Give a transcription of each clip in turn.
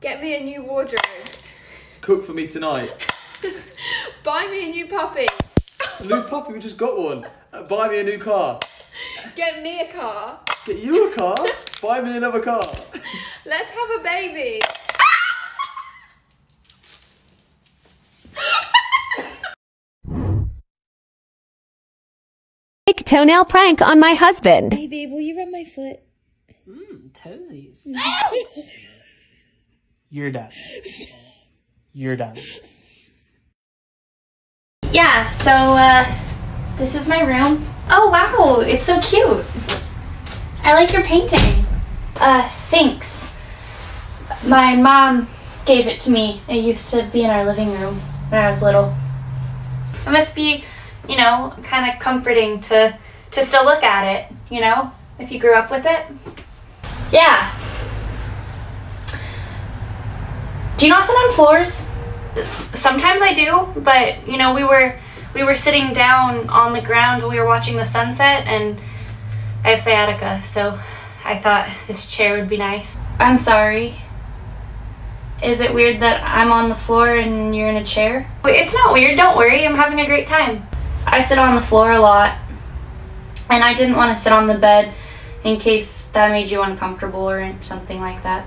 Get me a new wardrobe. Cook for me tonight. Buy me a new puppy. A new puppy, we just got one. Uh, buy me a new car. Get me a car. Get you a car. buy me another car. Let's have a baby. Fake toenail prank on my husband. Hey babe, will you rub my foot? Mmm, toesies. You're done. You're done. Yeah, so uh, this is my room. Oh wow, it's so cute. I like your painting. Uh, thanks. My mom gave it to me. It used to be in our living room when I was little. It must be, you know, kind of comforting to to still look at it, you know, if you grew up with it. Yeah. Do you not sit on floors? Sometimes I do, but you know, we were we were sitting down on the ground we were watching the sunset and I have sciatica, so I thought this chair would be nice. I'm sorry. Is it weird that I'm on the floor and you're in a chair? It's not weird, don't worry, I'm having a great time. I sit on the floor a lot, and I didn't want to sit on the bed in case that made you uncomfortable or something like that.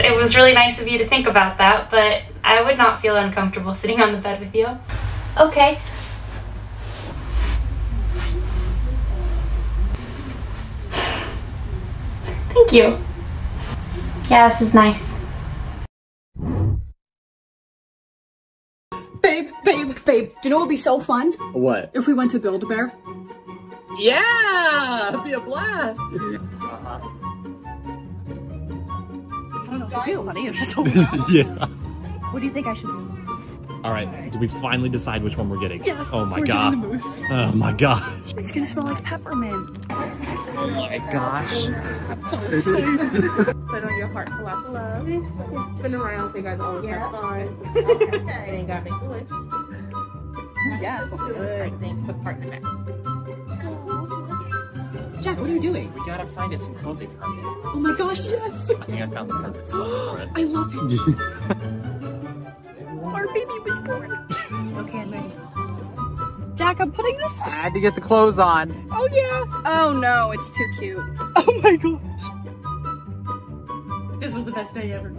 It was really nice of you to think about that, but I would not feel uncomfortable sitting on the bed with you. Okay. Thank you. Yeah, this is nice. Babe, babe, babe, do you know what would be so fun? What? If we went to Build-A-Bear? Yeah! It'd be a blast! To do, honey. It's just so yeah. What do you think I should do? All right. Did we finally decide which one we're getting? Yes, Oh my god. getting the moose. Oh my god. It's gonna smell like peppermint. Oh my gosh. So excited. Put on your heart full of love. Spin around so you guys always have fun. And then you gotta make the wish. Yes, good. I think put the heart in the back. Jack, what are you doing? We gotta find it some clothing. Oh my gosh, yes! I think I found the perfect spot for it. I love it. Our baby was born. okay, I'm ready. Jack, I'm putting this. I had to get the clothes on. Oh yeah. Oh no, it's too cute. Oh my gosh. This was the best day ever.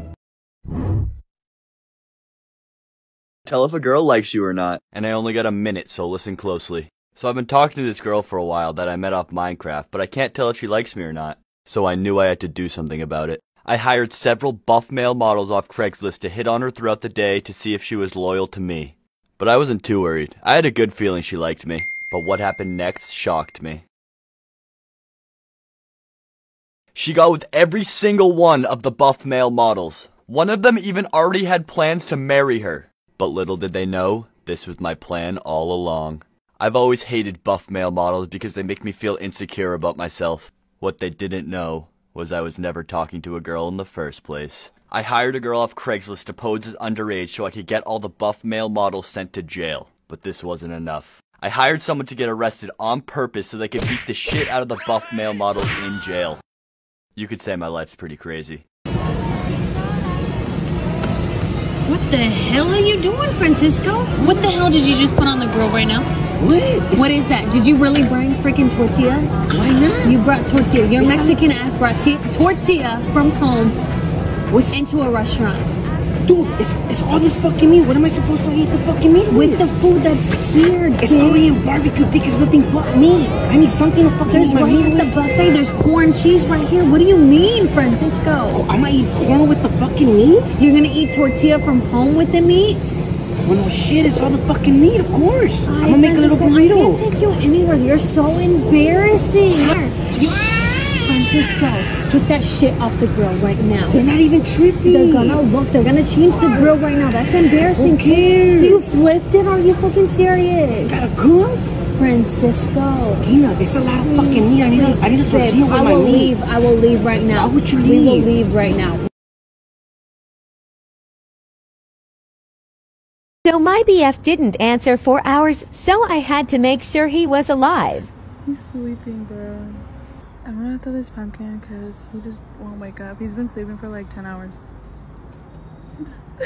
Tell if a girl likes you or not. And I only got a minute, so listen closely. So I've been talking to this girl for a while that I met off Minecraft, but I can't tell if she likes me or not. So I knew I had to do something about it. I hired several buff male models off Craigslist to hit on her throughout the day to see if she was loyal to me. But I wasn't too worried. I had a good feeling she liked me. But what happened next shocked me. She got with every single one of the buff male models. One of them even already had plans to marry her. But little did they know, this was my plan all along. I've always hated buff male models because they make me feel insecure about myself. What they didn't know was I was never talking to a girl in the first place. I hired a girl off Craigslist to pose as underage so I could get all the buff male models sent to jail. But this wasn't enough. I hired someone to get arrested on purpose so they could beat the shit out of the buff male models in jail. You could say my life's pretty crazy. What the hell are you doing, Francisco? What the hell did you just put on the grill right now? What? What is that? Did you really bring freaking tortilla? Why not? You brought tortilla. Your It's Mexican ass brought tortilla from home into a restaurant. Dude, it's, it's all this fucking meat. What am I supposed to eat the fucking meat with? With the food that's here, It's. Korean barbecue dick. It's nothing but meat. I need something to fucking There's rice at the buffet. There's corn cheese right here. What do you mean, Francisco? I'm gonna eat corn with the fucking meat? You're gonna eat tortilla from home with the meat? Well, no shit. It's all the fucking meat, of course. I'm gonna make a little Francisco, I burrito. can't take you anywhere. You're so embarrassing. Francisco, get that shit off the grill right now. They're not even tripping. They're gonna look. They're gonna change the grill right now. That's embarrassing. Who cares? You flipped it. Are you fucking serious? Gotta cook. Francisco. Tina, it's a lot of fucking meat. I need, a, I need Please, tortilla babe, with I my will meat. leave. I will leave right now. Why would you leave? We will leave right now. So my BF didn't answer for hours, so I had to make sure he was alive. He's sleeping, bro. I'm gonna throw this pumpkin because he just won't wake up. He's been sleeping for like 10 hours.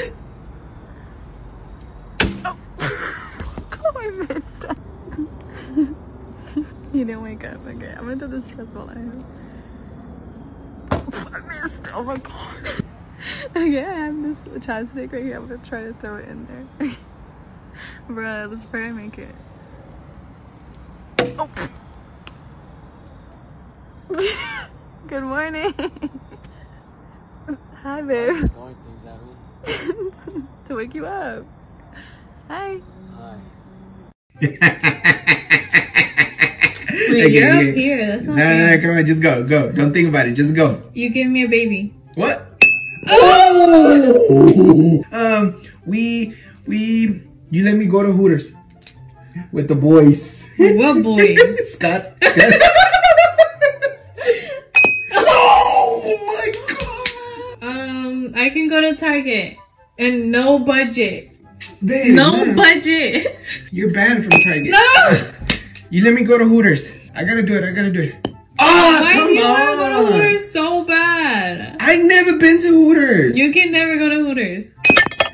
oh. oh, I missed. he didn't wake up. Okay, I'm gonna do this stressful. I missed. Oh my god. Okay, I have this chapstick right here. I'm gonna try to throw it in there. Bruh, let's pray I make it. Oh. Good morning. Hi, babe. to wake you up. Hi. Wait, you're up here. That's not No, no, no, come on, just go, go. Don't think about it, just go. You give me a baby. What? Oh! um, we, we, you let me go to Hooters with the boys. What boys? Scott. Scott. Oh my god. Um, I can go to Target and no budget. Babe, no man. budget. You're banned from Target. No. You let me go to Hooters. I gotta do it. I gotta do it. Ah, Why come do you want to go to. Hooters so? I've never been to Hooters. You can never go to Hooters.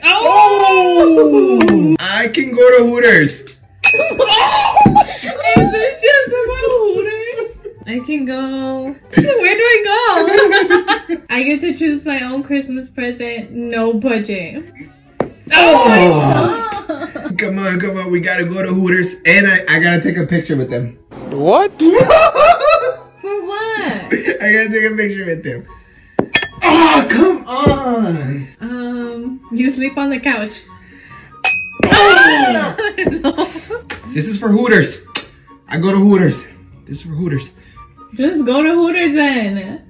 Oh! I can go to Hooters. oh Is this just about Hooters? I can go. Where do I go? I get to choose my own Christmas present, no budget. Oh! oh! Come on, come on. We gotta go to Hooters, and I, I gotta take a picture with them. What? For what? I gotta take a picture with them. Oh, come on! Um, you sleep on the couch. This is for Hooters. I go to Hooters. This is for Hooters. Just go to Hooters then.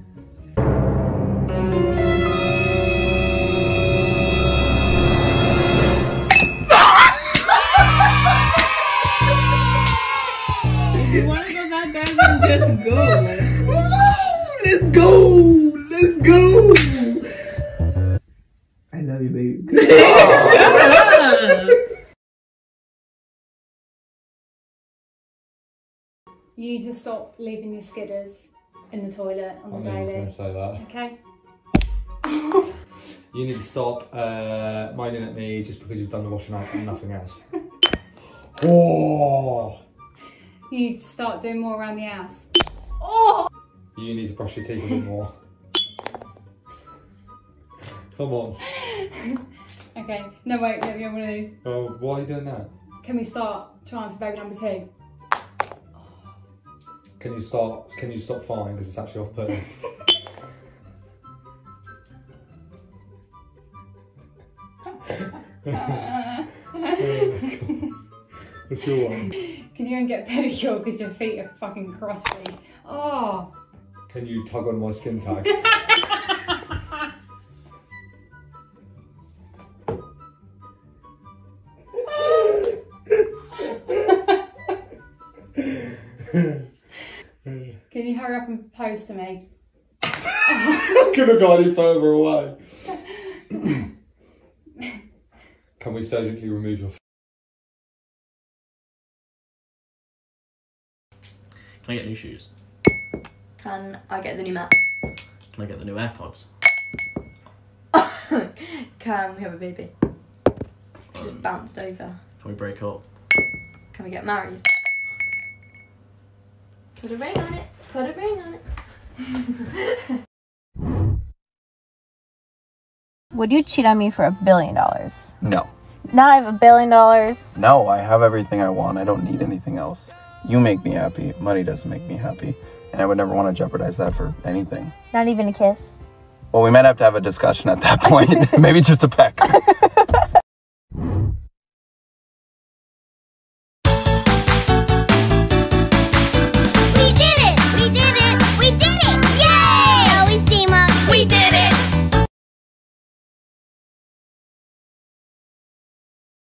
If you want to go that bad, then just go. Let's go! Let's go! You, baby. Shut up. You need to stop leaving your skidders in the toilet on the daily. say that. Okay? You need to stop uh, minding at me just because you've done the washing up and nothing else. oh! You need to start doing more around the house. Oh! You need to brush your teeth a bit more. Come on. Okay, no wait, let me have one of these. Oh, why are you doing that? Can we start trying for baby number two? Can you stop? Can you stop farting because it's actually off-putting? What's your one? Can you go and get a pedicure because your feet are fucking crusty? Oh! Can you tug on my skin tag? Can you hurry up and pose to me? Could have gone any further away. Can we surgically remove your? Can I get new shoes? Can I get the new mat? Can I get the new AirPods? Can we have a baby? Just um, bounced over. Can we break up? Can we get married? Put a ring on it. Put a ring on it. Would you cheat on me for a billion dollars? No. Now I have a billion dollars. No, I have everything I want. I don't need anything else. You make me happy. Money doesn't make me happy. And I would never want to jeopardize that for anything. Not even a kiss. Well, we might have to have a discussion at that point. Maybe just a peck.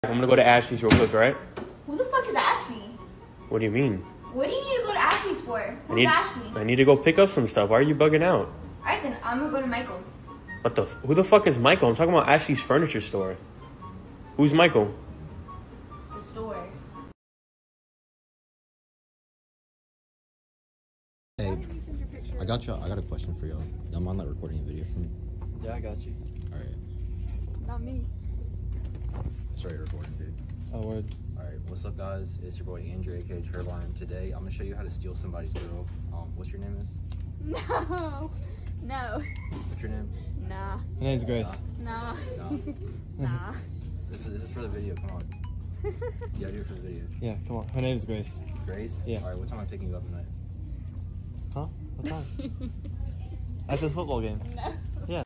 I'm gonna go to Ashley's real quick, alright? Who the fuck is Ashley? What do you mean? What do you need to go to Ashley's for? I Who's need, Ashley? I need to go pick up some stuff. Why are you bugging out? Alright then, I'm gonna go to Michael's. What the? f- Who the fuck is Michael? I'm talking about Ashley's furniture store. Who's Michael? The store. Hey, I got you. I got a question for y'all. I'm on that recording a video for me. Yeah, I got you. All right. Not me. Straight recording, dude. Oh, word. Alright, what's up, guys? It's your boy Andrew, aka Turbine. Today, I'm gonna show you how to steal somebody's girl. Um, what's your name is? No. No. What's your name? Nah. My name's Grace. Nah. No. Nah. This is, this is for the video, come on. yeah, gotta do it for the video. Yeah, come on. Her name's Grace. Grace? Yeah. Alright, what time am I picking you up tonight? Huh? What time? At the football game. No. Yeah.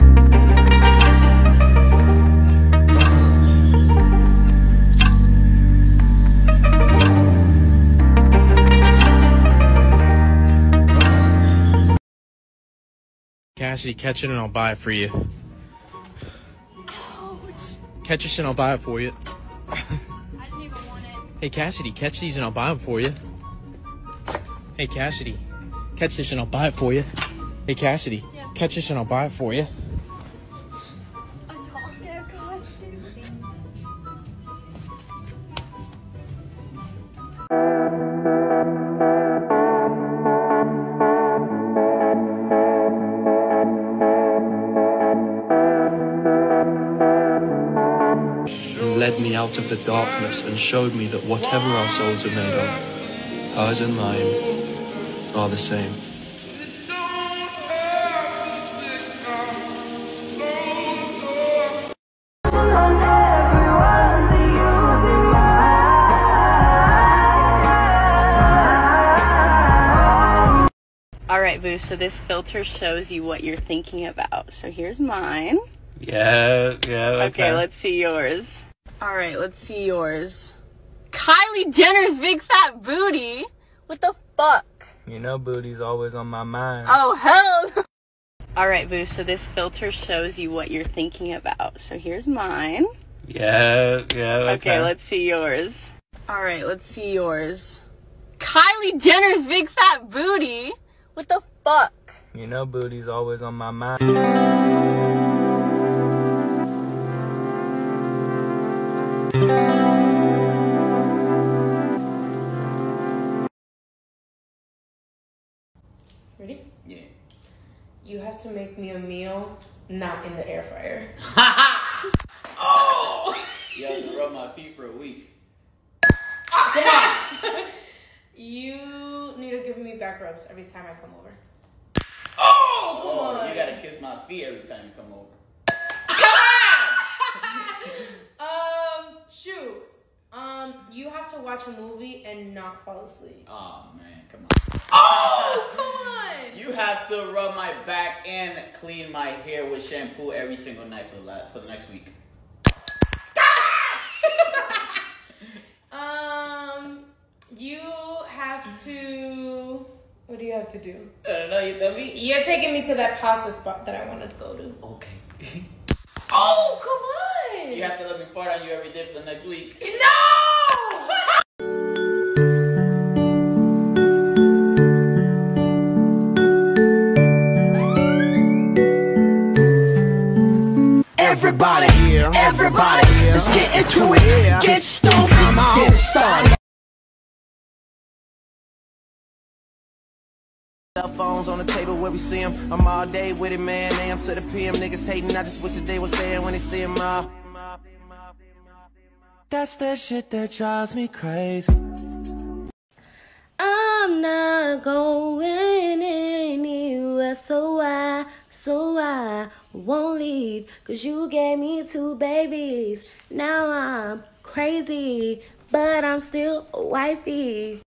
Cassidy, catch it and I'll buy it for you. Catch this and I'll buy it for you. Hey Cassidy, catch these and I'll buy them for you. Hey Cassidy, catch this and I'll buy it for you. Hey Cassidy, catch this and I'll buy it for you. Led me out of the darkness and showed me that whatever our souls are made of, hers and mine are the same. Alright, Boo, so this filter shows you what you're thinking about. So here's mine. Yeah, yeah. Okay, let's see yours. Alright, let's see yours. Kylie Jenner's big fat booty? What the fuck? You know, booty's always on my mind. Oh, hell! Alright, Boo, so this filter shows you what you're thinking about. So here's mine. Yeah, yeah. Okay, let's see yours. Alright, let's see yours. Kylie Jenner's big fat booty? What the fuck? You know, booty's always on my mind. Me a meal, not in the air fryer. Oh! You have to rub my feet for a week. You need to give me back rubs every time I come over. Oh, come on. You gotta kiss my feet every time you come over. Come on! Um, shoot. Um, you have to watch a movie and not fall asleep. Oh man, come on. Oh, come on. You have to rub my back and clean my hair with shampoo every single night for the la- for the next week. Um, you have to. What do you have to do? I don't know. You tell me. You're taking me to that pasta spot that I wanted to go to. Okay. Oh, come on. You have to let me fart on you every day for the next week. No! Everybody, everybody, let's get into it. Get stoned, get it started. Cell phones on the table where we see see 'em. I'm all day with it, man. AM to the PM. Niggas hating. I just wish that they was there when they see 'em all. That's that shit that drives me crazy. I'm not going anywhere, so I, so I won't leave. Cause you gave me two babies. Now I'm crazy, but I'm still wifey.